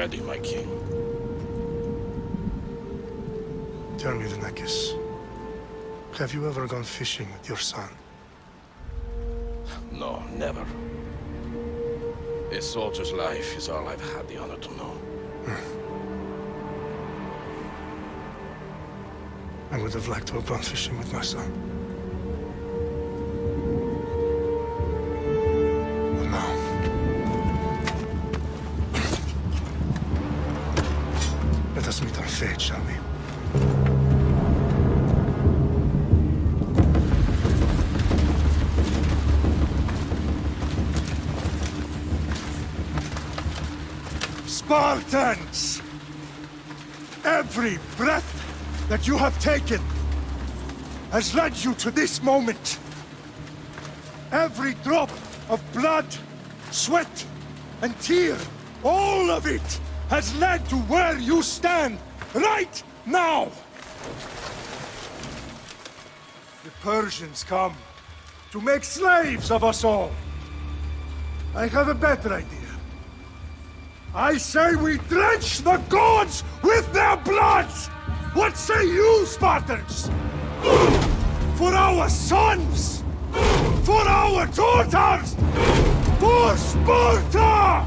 Ready, my king. Tell me, Lenekis. Have you ever gone fishing with your son? No, never. A soldier's life is all I've had the honor to know. Hmm. I would have liked to have gone fishing with my son. That you have taken has led you to this moment. Every drop of blood, sweat, and tear, all of it has led to where you stand right now. The Persians come to make slaves of us all. I have a better idea. I say we drench the gods with their blood! What say you, Spartans? For our sons! For our daughters! For Sparta!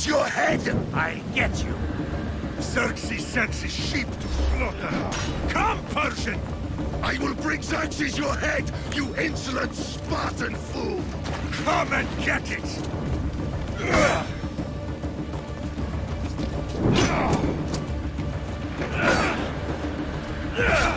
Xerxes your head! I get you. Xerxes sends his sheep to slaughter. Come, Persian! I will bring Xerxes your head, you insolent Spartan fool! Come and get it! Ugh. My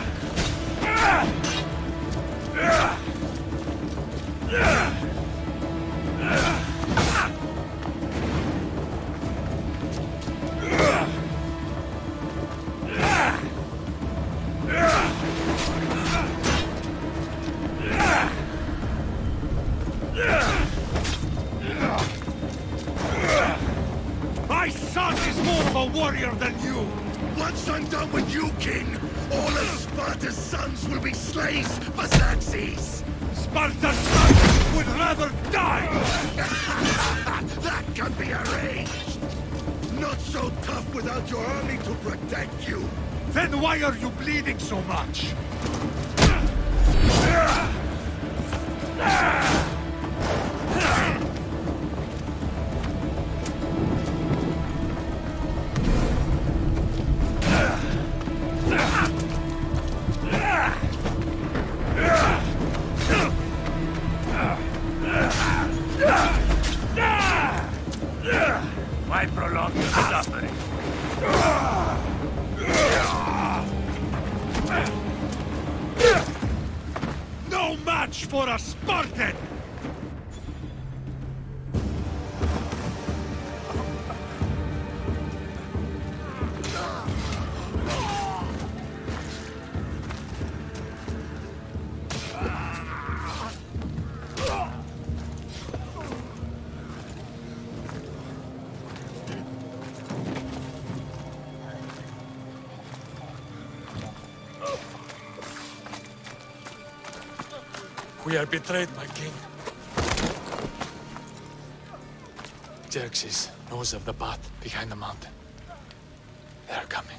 We are betrayed, my king. Xerxes knows of the path behind the mountain. They are coming.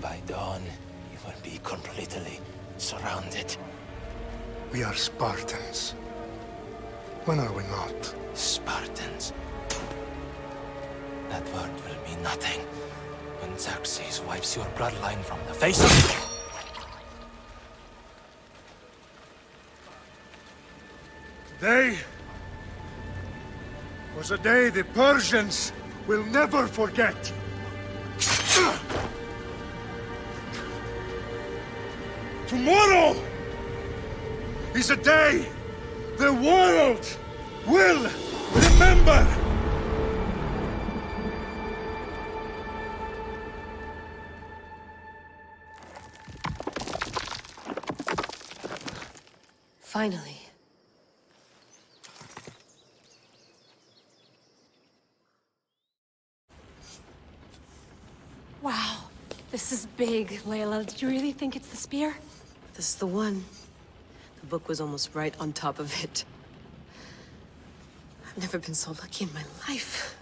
By dawn, you will be completely surrounded. We are Spartans. When are we not? Spartans. That word will mean nothing when Xerxes wipes your bloodline from the face of... Today was a day the Persians will never forget. Tomorrow is a day the world will remember. Finally. Wow, this is big, Layla. Did you really think it's the spear? This is the one. The book was almost right on top of it. I've never been so lucky in my life.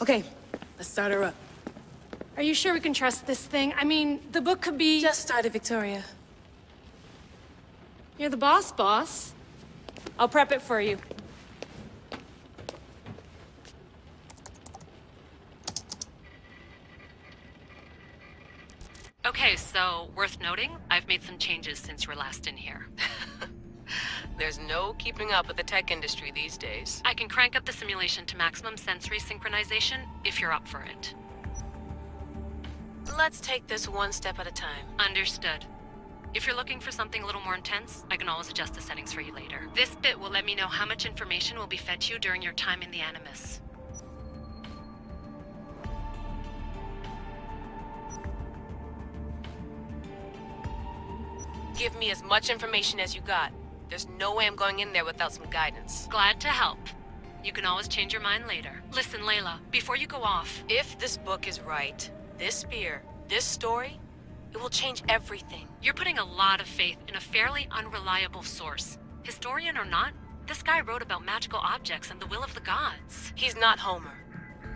Okay, let's start her up. Are you sure we can trust this thing? I mean, the book could be... Just started, Victoria. You're the boss, boss. I'll prep it for you. Okay, so worth noting, I've made some changes since you were last in here. There's no keeping up with the tech industry these days. I can crank up the simulation to maximum sensory synchronization if you're up for it. Let's take this one step at a time. Understood. If you're looking for something a little more intense, I can always adjust the settings for you later. This bit will let me know how much information will be fed to you during your time in the Animus. Give me as much information as you got. There's no way I'm going in there without some guidance. Glad to help. You can always change your mind later. Listen, Layla, before you go off, If this book is right, this spear, this story, it will change everything. you're putting a lot of faith in a fairly unreliable source. Historian or not, this guy wrote about magical objects and the will of the gods. He's not Homer.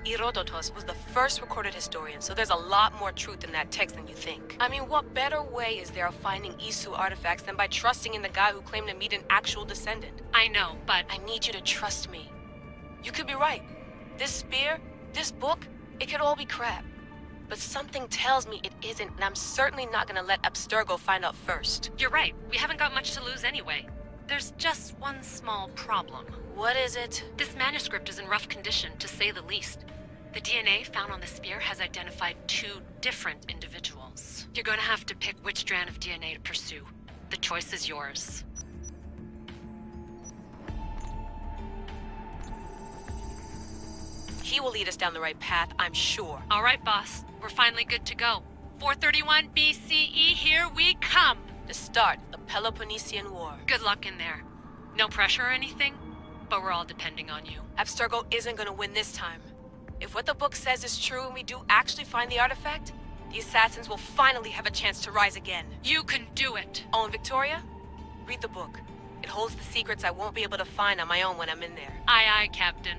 Herodotus was the first recorded historian, so there's a lot more truth in that text than you think. I mean, what better way is there of finding Isu artifacts than by trusting in the guy who claimed to meet an actual descendant? I know, but I need you to trust me. You could be right. This spear, this book, it could all be crap. But something tells me it isn't, and I'm certainly not gonna let Abstergo find out first. you're right. We haven't got much to lose anyway. There's just one small problem. What is it? This manuscript is in rough condition, to say the least. The DNA found on the spear has identified two different individuals. You're gonna have to pick which strand of DNA to pursue. The choice is yours. He will lead us down the right path, I'm sure. All right, boss. We're finally good to go. 431 BCE, here we come! The start of the Peloponnesian War. Good luck in there. No pressure or anything, but we're all depending on you. Abstergo isn't gonna win this time. If what the book says is true and we do actually find the artifact, the assassins will finally have a chance to rise again. You can do it! Oh, and Victoria? Read the book. It holds the secrets I won't be able to find on my own when I'm in there. Aye, aye, Captain.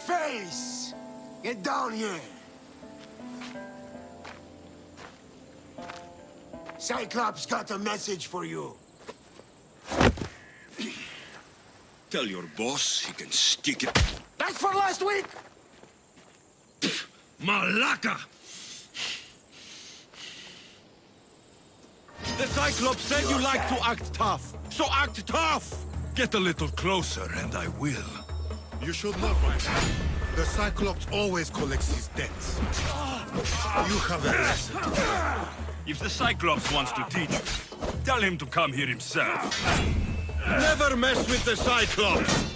Shitface! Get down here! Cyclops got a message for you. Tell your boss he can stick it. That's for last week! Malaka! The Cyclops said you like to act tough, so act tough! Get a little closer and I will. You should know, right? The Cyclops always collects his debts. You have a lesson. If the Cyclops wants to teach you, tell him to come here himself. Never mess with the Cyclops!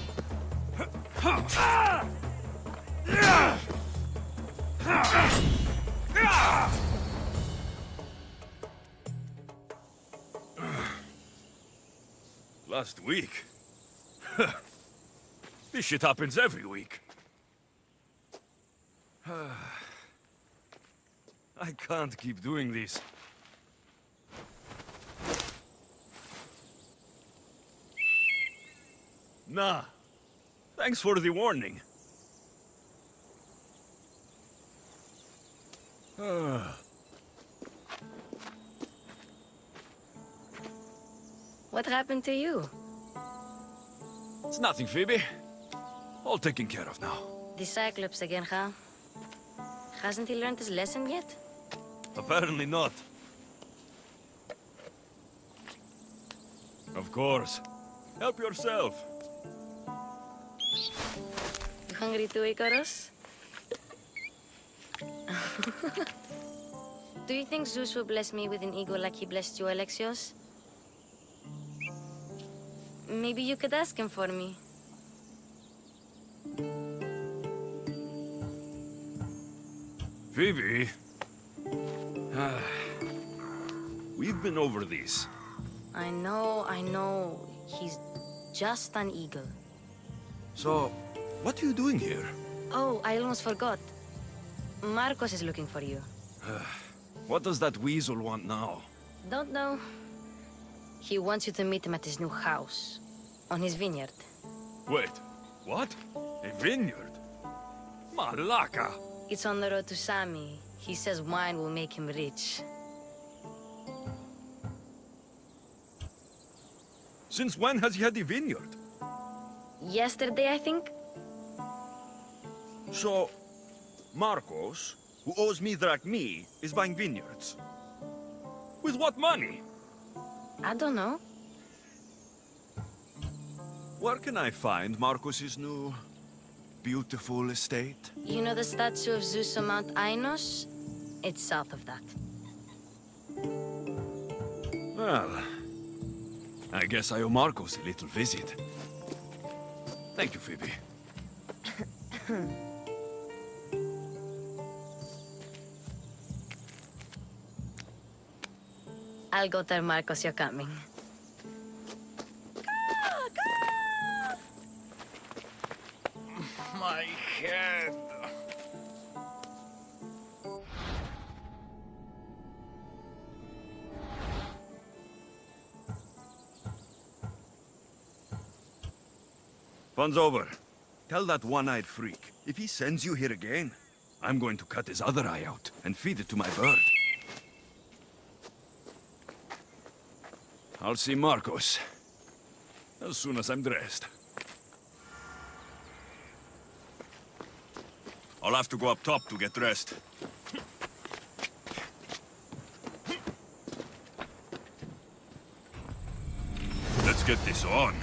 Last week? this shit happens every week. I can't keep doing this. Nah. Thanks for the warning. What happened to you? It's nothing, Phoebe. All taken care of now. The Cyclops again, huh? Hasn't he learned his lesson yet? Apparently not. Of course. Help yourself. You hungry too, Icarus? Do you think Zeus will bless me with an ego like he blessed you, Alexios? Maybe you could ask him for me. Phoebe. We've been over these. I know, I know. He's just an eagle. So, what are you doing here? Oh, I almost forgot. Marcos is looking for you. what does that weasel want now? Don't know. He wants you to meet him at his new house. On his vineyard. Wait, what? A vineyard? Malaka! It's on the road to Sami. He says wine will make him rich. Since when has he had a vineyard? Yesterday, I think? So, Marcos, who owes me drachmi, is buying vineyards. With what money? I don't know. Where can I find Marcos's new, beautiful estate? You know the statue of Zeus on Mount Ainos? It's south of that. Well, I guess I owe Marcos a little visit. Thank you, Phoebe. I'll go tell Marcos you're coming. Fun's over. Tell that one-eyed freak, if he sends you here again, I'm going to cut his other eye out and feed it to my bird. I'll see Marcos. As soon as I'm dressed. I'll have to go up top to get dressed. Let's get this on.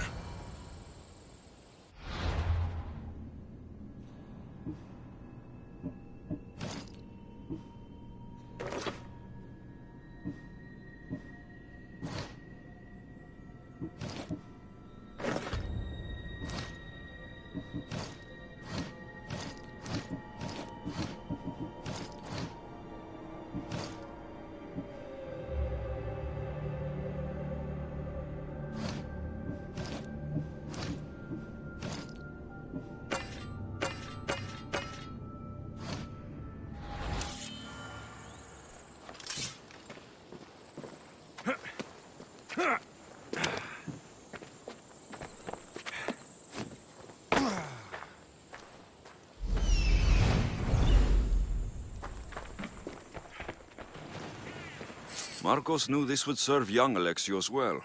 Marcos knew this would serve young Alexios well.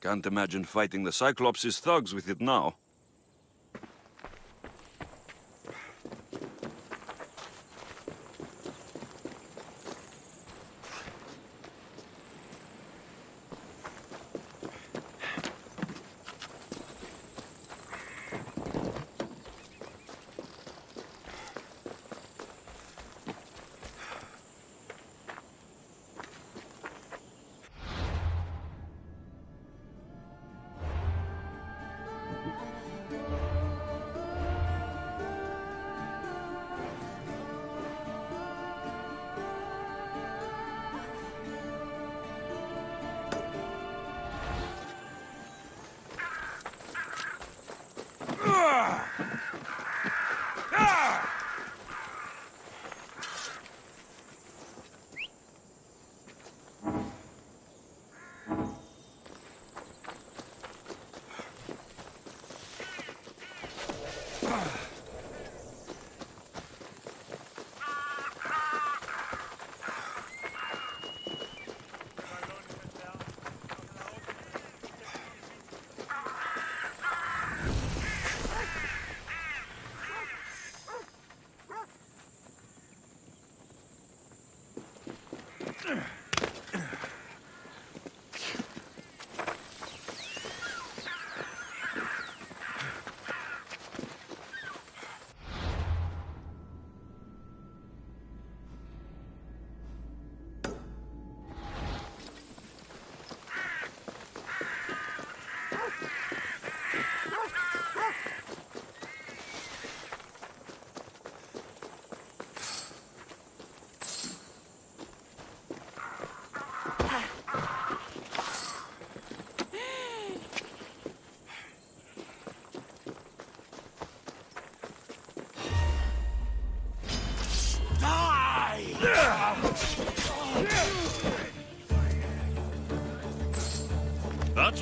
Can't imagine fighting the Cyclops' thugs with it now. That's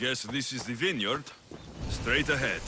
Guess this is the vineyard. Straight ahead.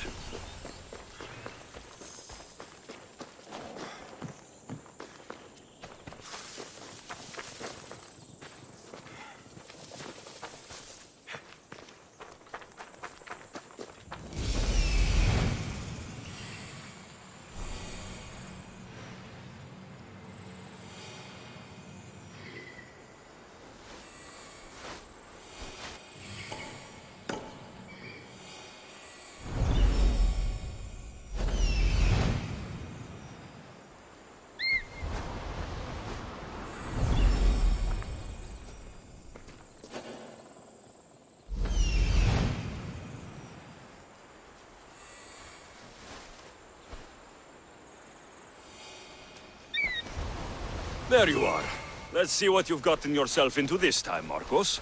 There you are. Let's see what you've gotten yourself into this time, Marcos.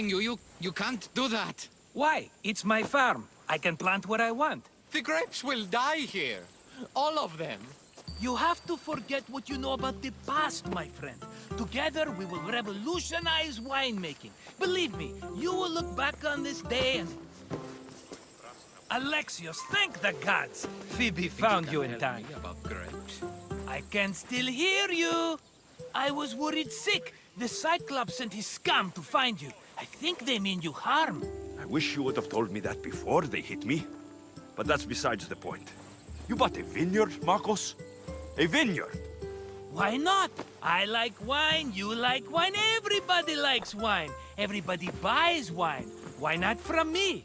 Telling you, you, you can't do that. Why? It's my farm. I can plant what I want. The grapes will die here. All of them. You have to forget what you know about the past, my friend. Together, we will revolutionize winemaking. Believe me, you will look back on this day and... Alexios, thank the gods! Phoebe found you in time. About grapes. I can still hear you! I was worried sick. The Cyclops sent his scum to find you. I think they mean you harm. I wish you would have told me that before they hit me. But that's besides the point. You bought a vineyard, Marcos? A vineyard? Why not? I like wine, you like wine, everybody likes wine. Everybody buys wine. Why not from me?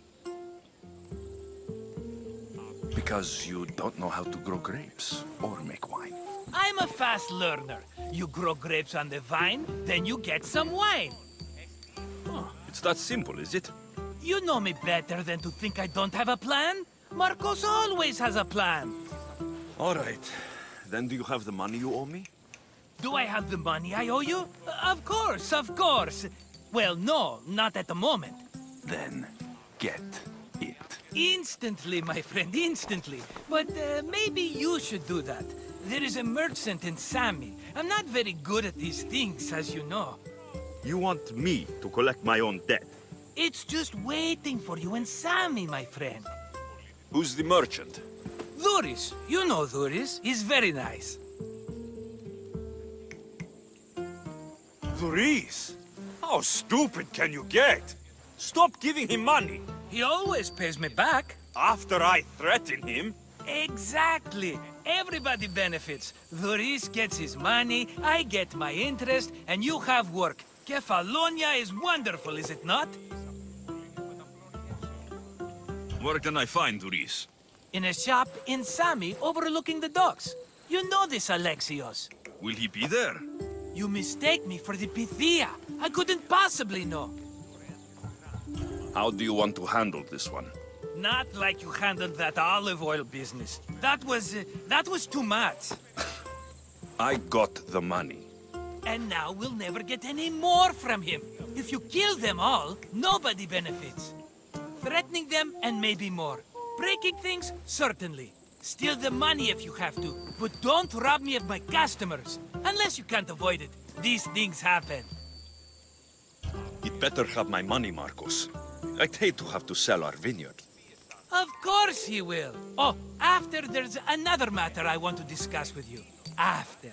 Because you don't know how to grow grapes or make wine. I'm a fast learner. You grow grapes on the vine, then you get some wine. It's that simple, is it? You know me better than to think I don't have a plan. Marcos always has a plan. All right. Then do you have the money you owe me? Do I have the money I owe you? Of course, of course. Well, no, not at the moment. Then get it. Instantly, my friend, instantly. But uh, maybe you should do that. There is a merchant in Sami. I'm not very good at these things, as you know. You want me to collect my own debt? It's just waiting for you and Sami, my friend. Who's the merchant? Duris. You know Duris. He's very nice. Duris? How stupid can you get? Stop giving him money. He always pays me back. After I threaten him? Exactly. Everybody benefits. Duris gets his money, I get my interest, and you have work. Kefalonia is wonderful, is it not? Where can I find Duris? In a shop in Sami overlooking the docks. You know this, Alexios. Will he be there? You mistake me for the Pythia. I couldn't possibly know. How do you want to handle this one? Not like you handled that olive oil business. That was... Uh, that was too much. I got the money. And now we'll never get any more from him. If you kill them all, nobody benefits. Threatening them, and maybe more. Breaking things, certainly. Steal the money if you have to, but don't rob me of my customers. Unless you can't avoid it. These things happen. You'd better have my money, Marcos. I'd hate to have to sell our vineyard. Of course he will. Oh, after there's another matter I want to discuss with you. After.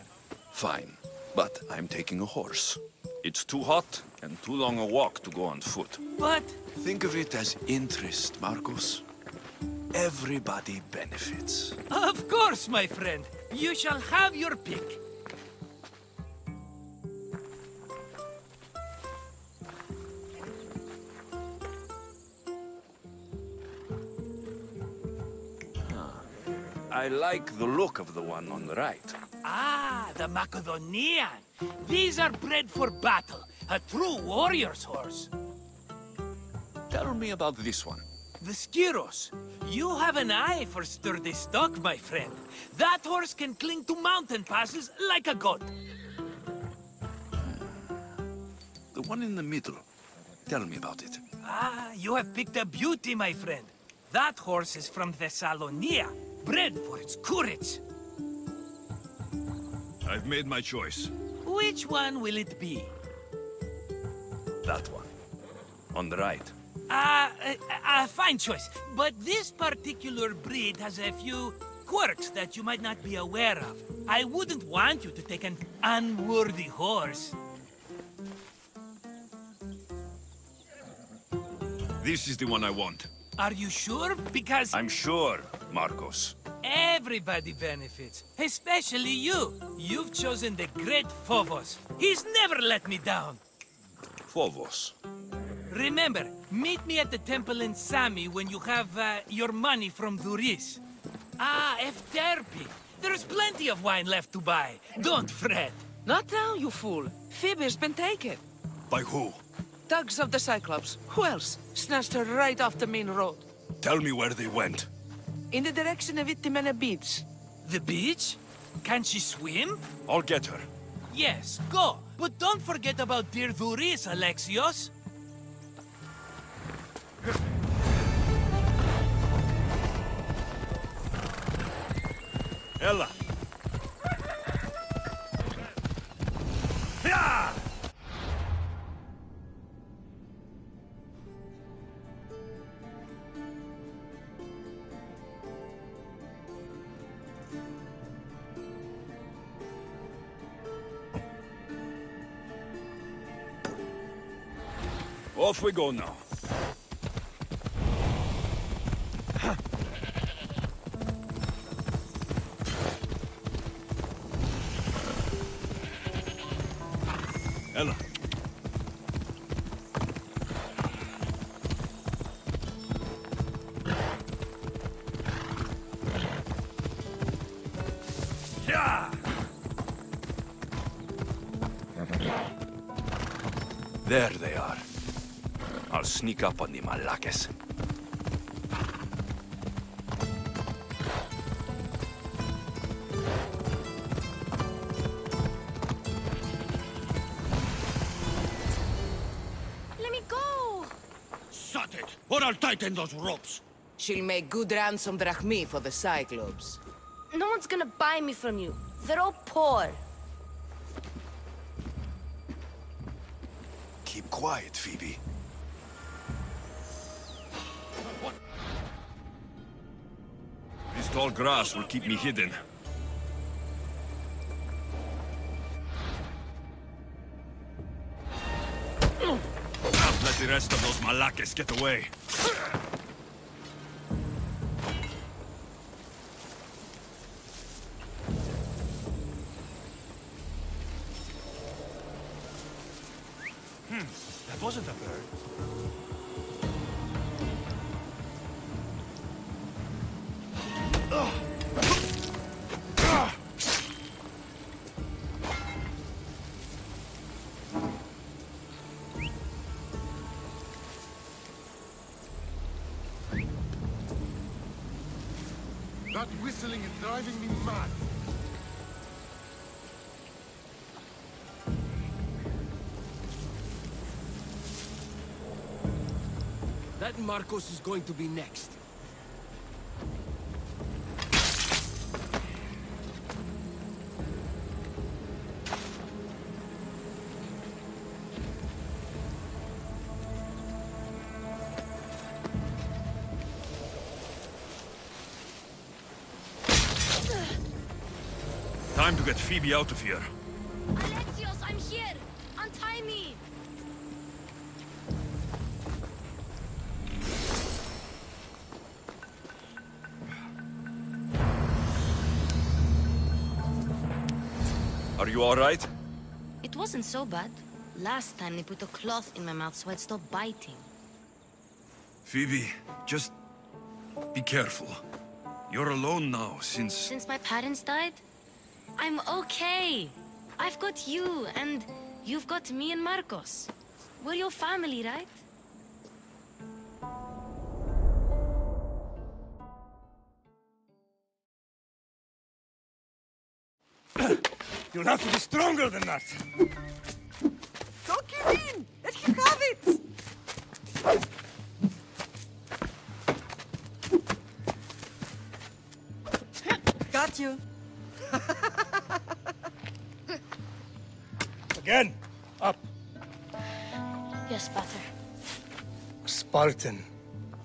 Fine, but I'm taking a horse. It's too hot and too long a walk to go on foot. What? Think of it as interest, Marcos. Everybody benefits. Of course, my friend. You shall have your pick. I like the look of the one on the right. Ah, the Macedonian. These are bred for battle. A true warrior's horse. Tell me about this one. The Skyros. You have an eye for sturdy stock, my friend. That horse can cling to mountain passes like a goat. The one in the middle. Tell me about it. Ah, you have picked a beauty, my friend. That horse is from Thessalonia, bred for its courage. I've made my choice. Which one will it be? That one. On the right. Ah, uh, uh, fine choice. But this particular breed has a few quirks that you might not be aware of. I wouldn't want you to take an unworthy horse. This is the one I want. Are you sure? Because... I'm sure, Marcos. Everybody benefits, especially you. You've chosen the great Phobos. He's never let me down. Phobos. Remember, meet me at the temple in Sami when you have uh, your money from Duris. Ah, Efterpi. There's plenty of wine left to buy. Don't fret. Not now, you fool. Phoebe's been taken. By who? Thugs of the Cyclops. Who else? Snatched her right off the main road. Tell me where they went. In the direction of Itimena Beach. The beach? Can she swim? I'll get her. Yes, go. But don't forget about dear Duris, Alexios. Ella. We go now. Up on the Malakes. Let me go! Shut it, or I'll tighten those ropes. She'll make good ransom drachmi for the Cyclops. No one's gonna buy me from you. They're all poor. Keep quiet, Phoebe. Tall grass will keep me hidden. Let the rest of those malakes get away. That is driving me mad. That Marcos is going to be next. Time to get Phoebe out of here. Alexios, I'm here! Untie me! Are you alright? It wasn't so bad. Last time they put a cloth in my mouth so I'd stop biting. Phoebe, just be careful. You're alone now since... Since my parents died, I'm okay. I've got you, and you've got me and Marcos. We're your family, right? You'll have to be stronger than that. Don't give in! Let him have it! Got you. Again. Up. Yes, Pater. A Spartan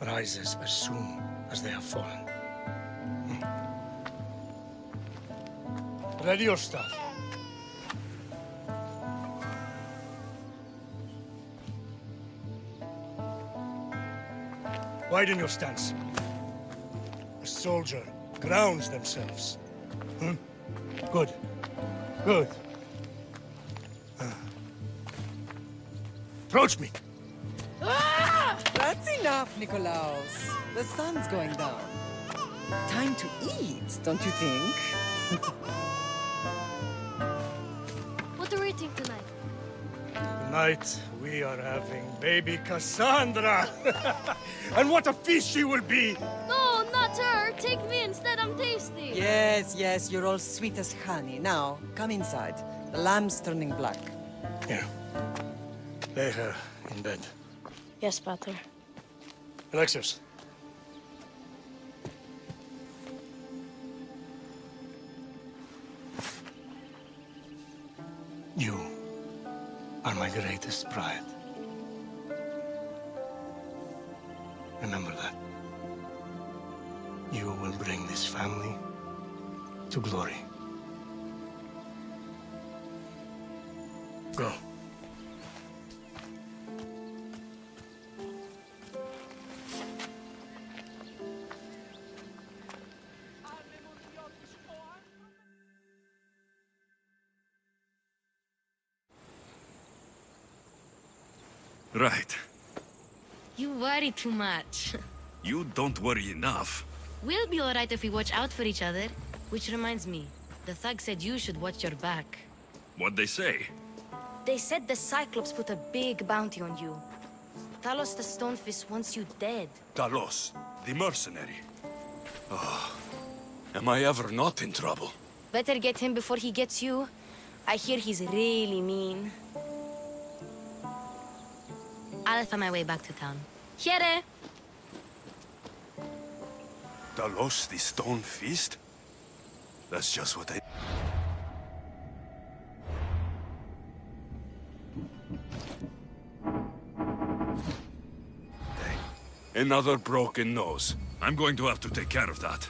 rises as soon as they have fallen. Hmm. Ready your staff. Widen your stance. A soldier grounds themselves. Hmm? Good. Good. Approach me. Ah! That's enough, Nikolaos. The sun's going down. Time to eat, don't you think? What are we eating tonight? Tonight, we are having baby Cassandra. and what a feast she will be! No, not her. Take me instead. I'm tasty. Yes, yes, you're all sweet as honey. Now, come inside. The lamb's turning black. Here. Lay her uh, in bed. Yes, Pater. Alexios. Right. You worry too much. You don't worry enough. We'll be alright if we watch out for each other. Which reminds me, the thug said you should watch your back. What'd they say? They said the Cyclops put a big bounty on you. Talos the Stonefist wants you dead. Talos, the mercenary. Oh, am I ever not in trouble? Better get him before he gets you. I hear he's really mean. I'll find my way back to town. Here! Talos, the Stonefist? That's just what I... Another broken nose. I'm going to have to take care of that.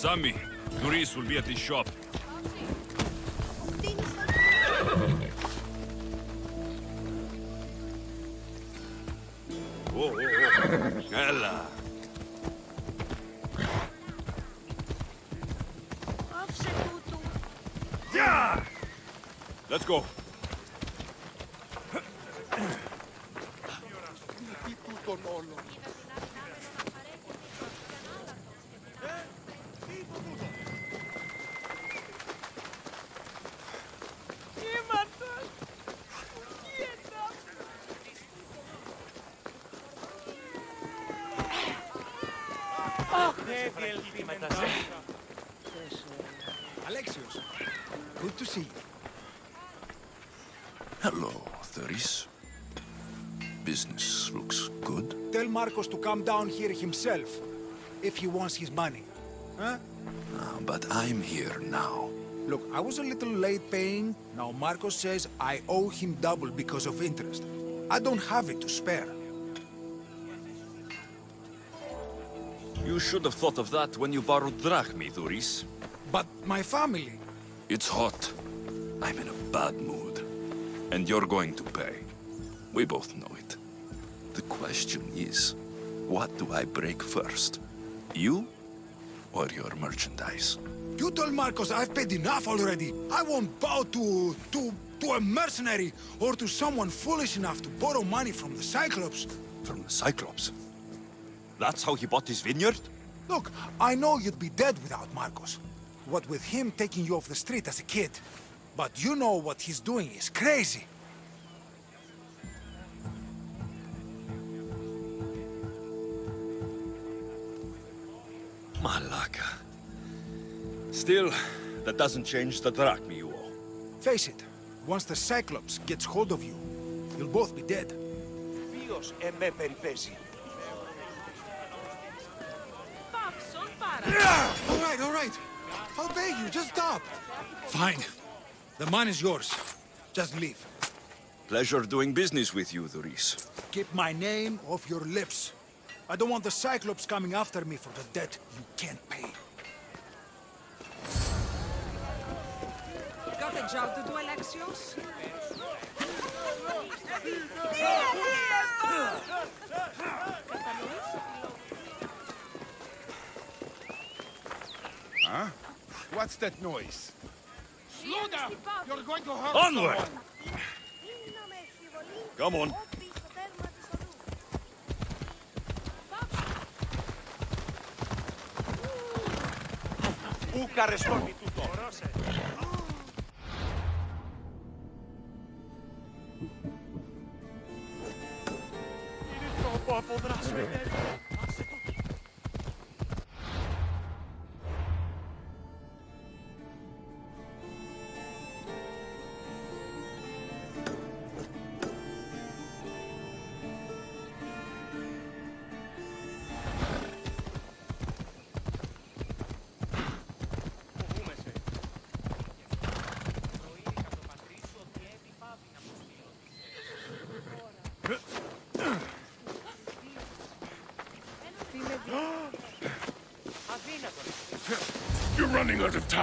Sami, Duris will be at good to see you. Hello, Duris. Business looks good. Tell Marcos to come down here himself, if he wants his money. Huh? Ah, but I'm here now. Look, I was a little late paying. Now Marcos says I owe him double because of interest. I don't have it to spare. You should have thought of that when you borrowed drachmi, Duris. But my family... It's hot. I'm in a bad mood. And you're going to pay. We both know it. The question is, what do I break first? You or your merchandise? You told Marcos I've paid enough already. I won't bow to... to... to a mercenary or to someone foolish enough to borrow money from the Cyclops. From the Cyclops? That's how he bought his vineyard? Look, I know you'd be dead without Marcos. What with him taking you off the street as a kid. But you know what he's doing is crazy. Malaka. Still, that doesn't change the drachmi you owe. Face it, once the Cyclops gets hold of you, you'll both be dead. Ποιος εμέ περιπέσει. All right, all right. I'll pay you, just stop. Fine. The money is yours. Just leave. Pleasure doing business with you, Duris. Keep my name off your lips. I don't want the Cyclops coming after me for the debt you can't pay. Got a job to do, Alexios? Huh? What's that noise? Slow down! You're going to hurt Onward! Someone. Come on. Buca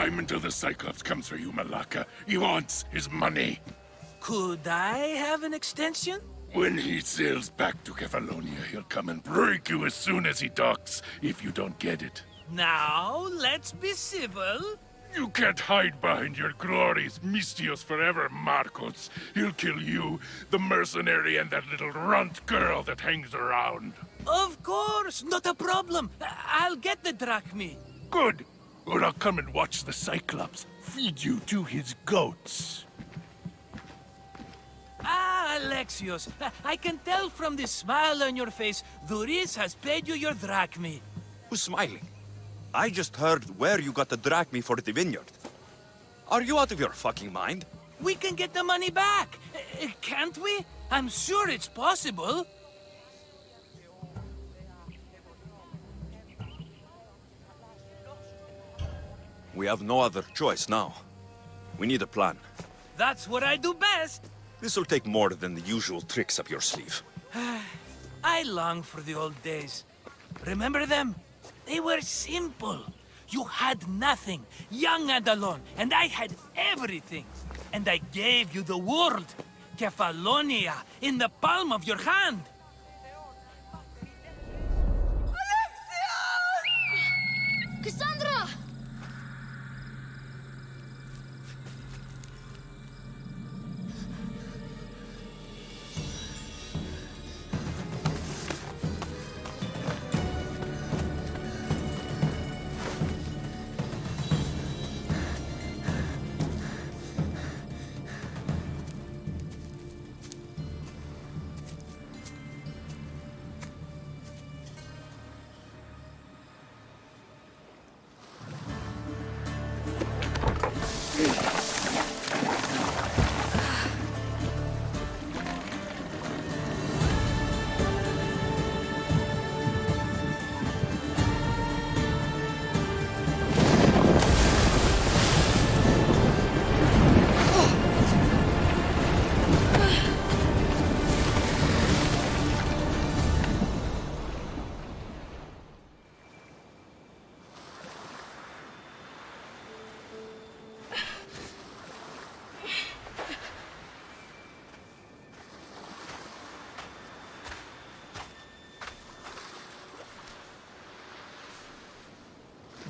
time until the Cyclops comes for you, Malaka. He wants his money. Could I have an extension? When he sails back to Kefalonia, he'll come and break you as soon as he docks, if you don't get it. Now, let's be civil. You can't hide behind your glories, Misthios forever, Marcos. He'll kill you, the mercenary, and that little runt girl that hangs around. Of course, not a problem. I'll get the drachmi. Good. Or I'll come and watch the Cyclops feed you to his goats. Ah, Alexios, I can tell from the smile on your face, Duris has paid you your drachmi. Who's smiling? I just heard where you got the drachmi for the vineyard. Are you out of your fucking mind? We can get the money back, Uh, can't we? I'm sure it's possible. We have no other choice now. We need a plan. That's what I do best. This'll take more than the usual tricks up your sleeve. I long for the old days. Remember them? They were simple. You had nothing, young and alone, and I had everything. And I gave you the world, Kefalonia, in the palm of your hand.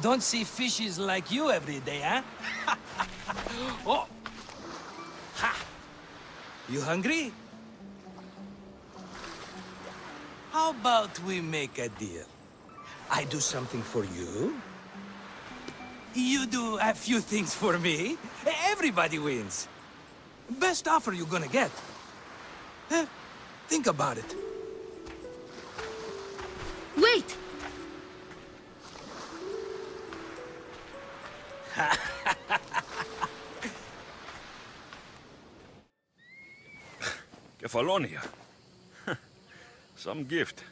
Don't see fishes like you every day, huh? oh! Ha! You hungry? How about we make a deal? I do something for you. You do a few things for me. Everybody wins. Best offer you're gonna get. Eh, think about it. Wait! Kefalonia. Some gift.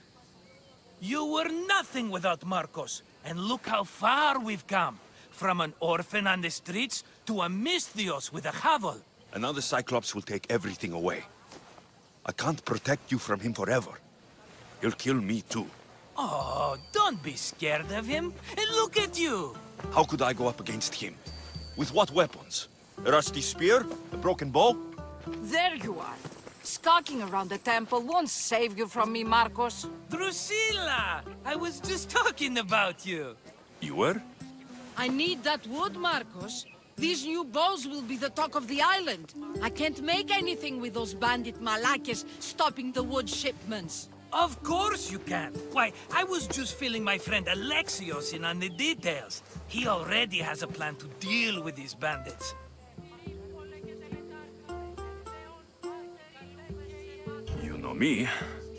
You were nothing without Marcos, and look how far we've come. From an orphan on the streets to a Misthios with a Havel. And now the Cyclops will take everything away. I can't protect you from him forever. He'll kill me too. Oh, don't be scared of him. And look at you. How could I go up against him? With what weapons? A rusty spear? A broken bow? There you are. Skulking around the temple won't save you from me, Marcos. Drusilla! I was just talking about you. You were? I need that wood, Marcos. These new bows will be the talk of the island. I can't make anything with those bandit malakes stopping the wood shipments. Of course you can. Why, I was just filling my friend Alexios in on the details. He already has a plan to deal with these bandits. You know me.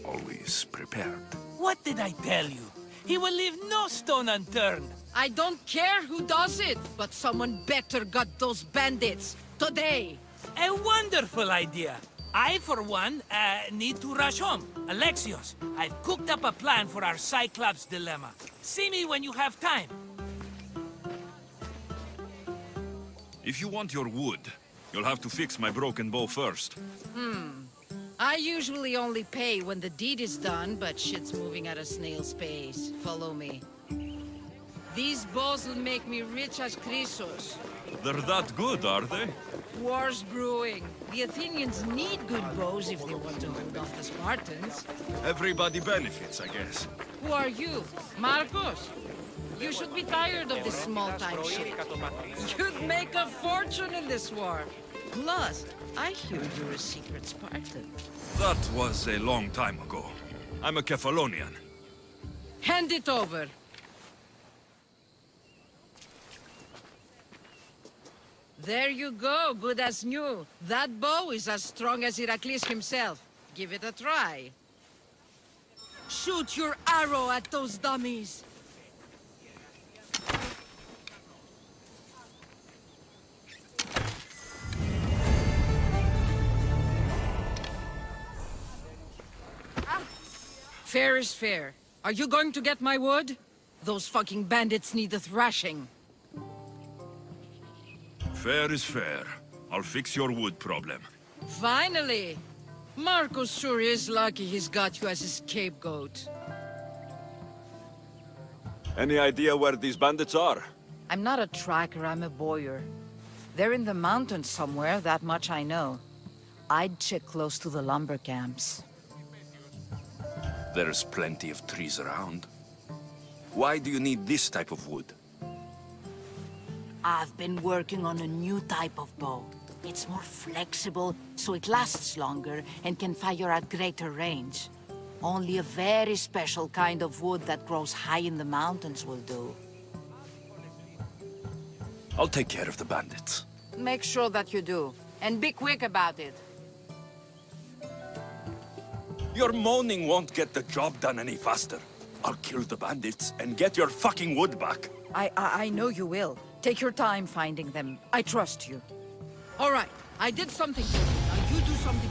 Always prepared. What did I tell you? He will leave no stone unturned. I don't care who does it, but someone better got those bandits. Today. A wonderful idea. I, for one, uh, need to rush home. Alexios, I've cooked up a plan for our Cyclops dilemma. See me when you have time. If you want your wood, you'll have to fix my broken bow first. Hmm. I usually only pay when the deed is done, but shit's moving at a snail's pace. Follow me. These bows will make me rich as Chrysos. They're that good, are they? War's brewing. The Athenians need good bows if they want to hold off the Spartans. Everybody benefits, I guess. Who are you? Marcos? You should be tired of this small-time shit. You'd make a fortune in this war. Plus, I hear you're a secret Spartan. That was a long time ago. I'm a Kefalonian. Hand it over. There you go, good as new. That bow is as strong as Heracles himself. Give it a try. Shoot your arrow at those dummies. Fair is fair. Are you going to get my wood? Those fucking bandits need a thrashing. Fair is fair. I'll fix your wood problem. Finally! Marcos sure is lucky he's got you as his scapegoat. Any idea where these bandits are? I'm not a tracker, I'm a bowyer. They're in the mountains somewhere, that much I know. I'd check close to the lumber camps. There's plenty of trees around. Why do you need this type of wood? I've been working on a new type of bow. It's more flexible, so it lasts longer and can fire at greater range. Only a very special kind of wood that grows high in the mountains will do. I'll take care of the bandits. Make sure that you do. And be quick about it. Your moaning won't get the job done any faster. I'll kill the bandits and get your fucking wood back. I, I, I know you will. Take your time finding them. I trust you. All right, I did something for you. Now you do something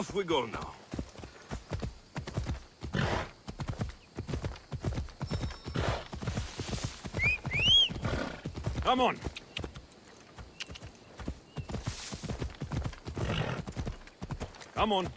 Off we go now. Come on. Come on.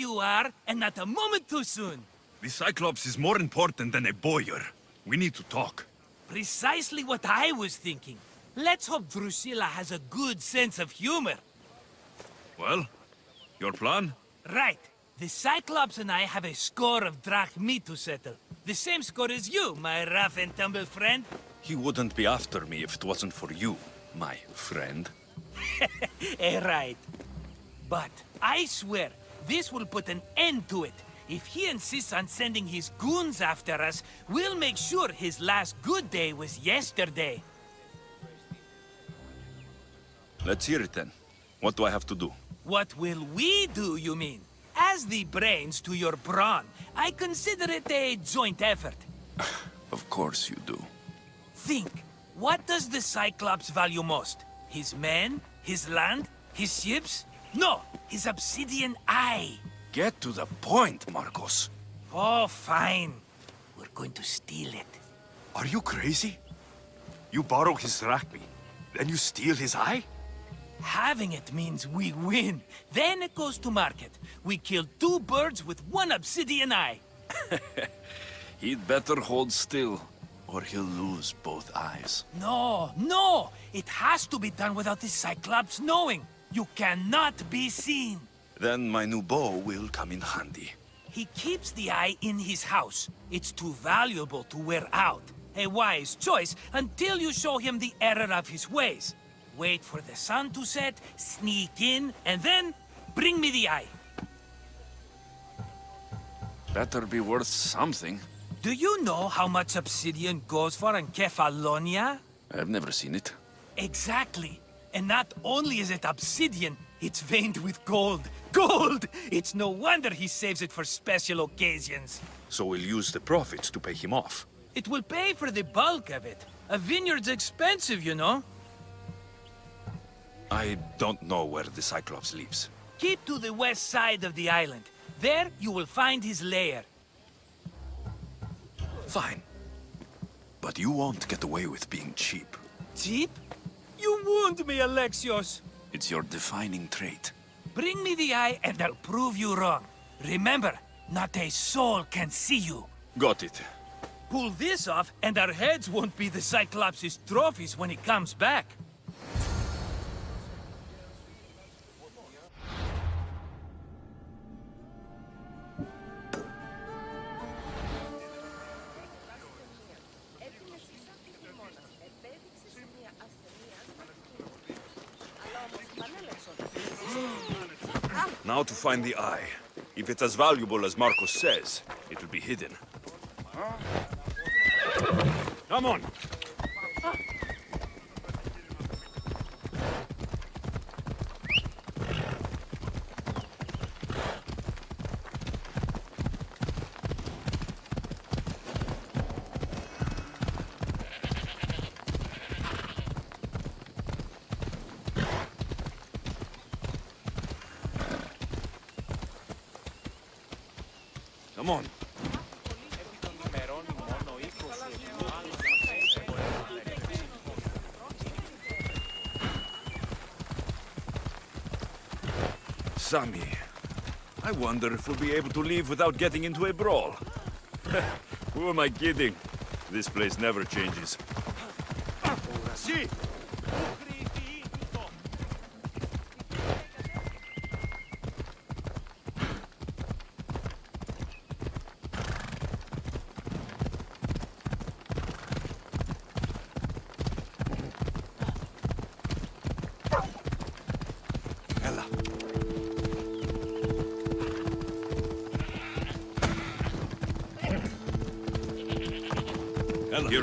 You are, and not a moment too soon. The Cyclops is more important than a bowyer. We need to talk. Precisely what I was thinking. Let's hope Drusilla has a good sense of humor. Well, your plan? Right. The Cyclops and I have a score of drachmi to settle. The same score as you, my rough and tumble friend. He wouldn't be after me if it wasn't for you, my friend. Eh, right. But I swear, this will put an end to it. If he insists on sending his goons after us, we'll make sure his last good day was yesterday. Let's hear it then. What do I have to do? What will we do, you mean? As the brains to your brawn, I consider it a joint effort. Of course you do. Think, what does the Cyclops value most? His men? His land? His ships? No, his obsidian eye. Get to the point, Marcos. Oh, fine. We're going to steal it. Are you crazy? You borrow his drachmi, then you steal his eye? Having it means we win. Then it goes to market. We kill two birds with one obsidian eye. He'd better hold still, or he'll lose both eyes. No, no! It has to be done without the Cyclops knowing. You cannot be seen. Then my new bow will come in handy. He keeps the eye in his house. It's too valuable to wear out. A wise choice until you show him the error of his ways. wait for the sun to set, sneak in, and then bring me the eye. Better be worth something. Do you know how much obsidian goes for in Kefalonia? I've never seen it. Exactly. And not only is it obsidian, it's veined with gold. Gold! It's no wonder he saves it for special occasions. So we'll use the profits to pay him off. It will pay for the bulk of it. A vineyard's expensive, you know. I don't know where the Cyclops lives. Keep to the west side of the island. There, you will find his lair. Fine. But you won't get away with being cheap. Cheap? You wound me, Alexios. It's your defining trait. Bring me the eye and I'll prove you wrong. Remember, not a soul can see you. Got it. Pull this off and our heads won't be the Cyclops' trophies when he comes back. Now to find the eye. If it's as valuable as Marcos says, it will be hidden. Come on! Come on. I wonder if we'll be able to leave without getting into a brawl. Who am I kidding? This place never changes. Ah, oh,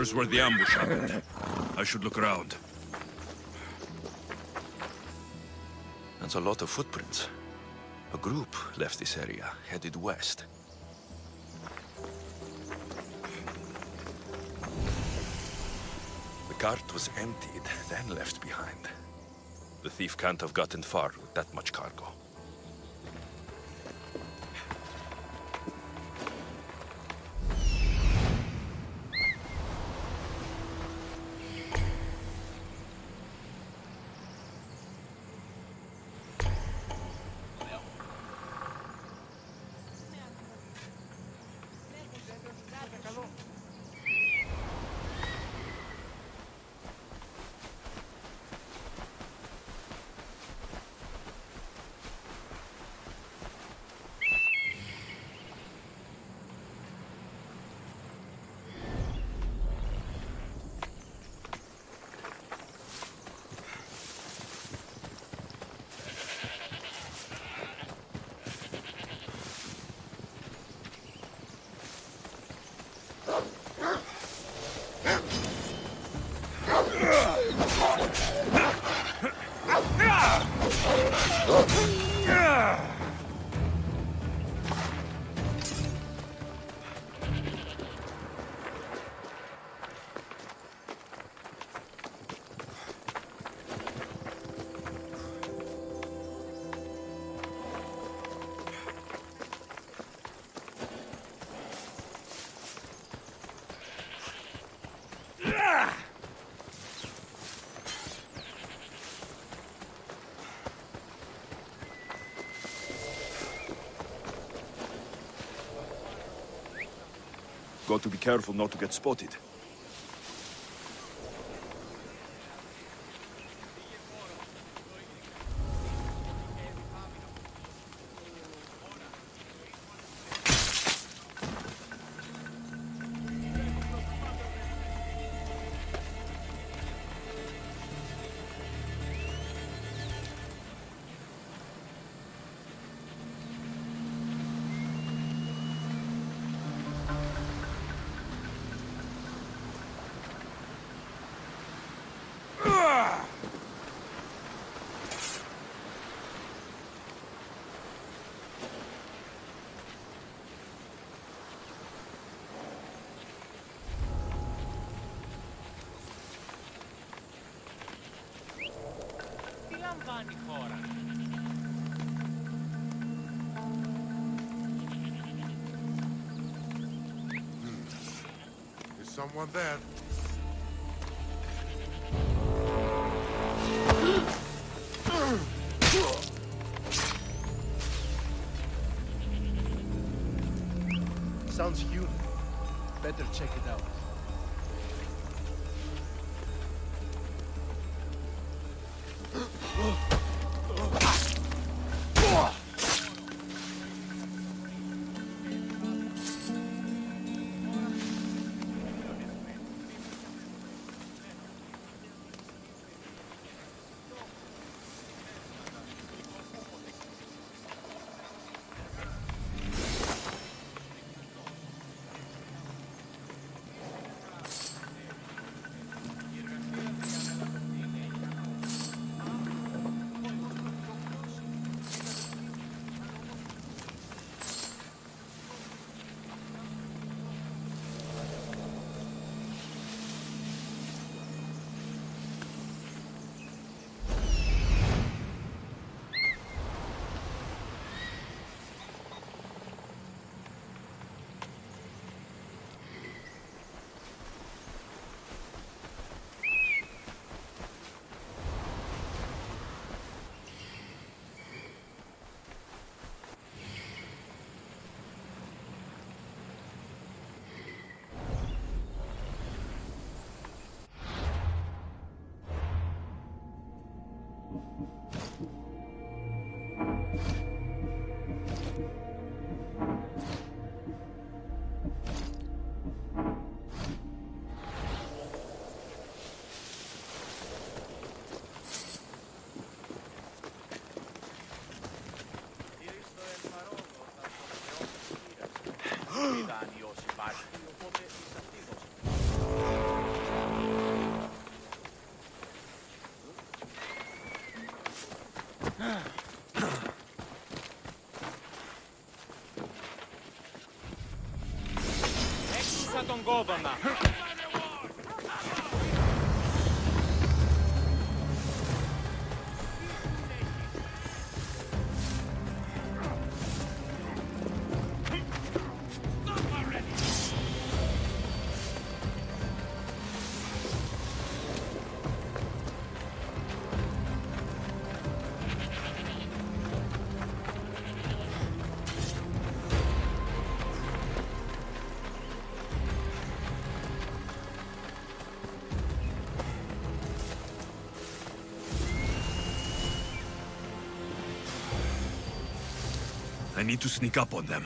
Here's where the ambush happened. I should look around. That's a lot of footprints. A group left this area, headed west. The cart was emptied, then left behind. The thief can't have gotten far with that much cargo. Got to be careful not to get spotted. Someone there. Sounds human. Better check it out. τον κόδωνα. Need to sneak up on them.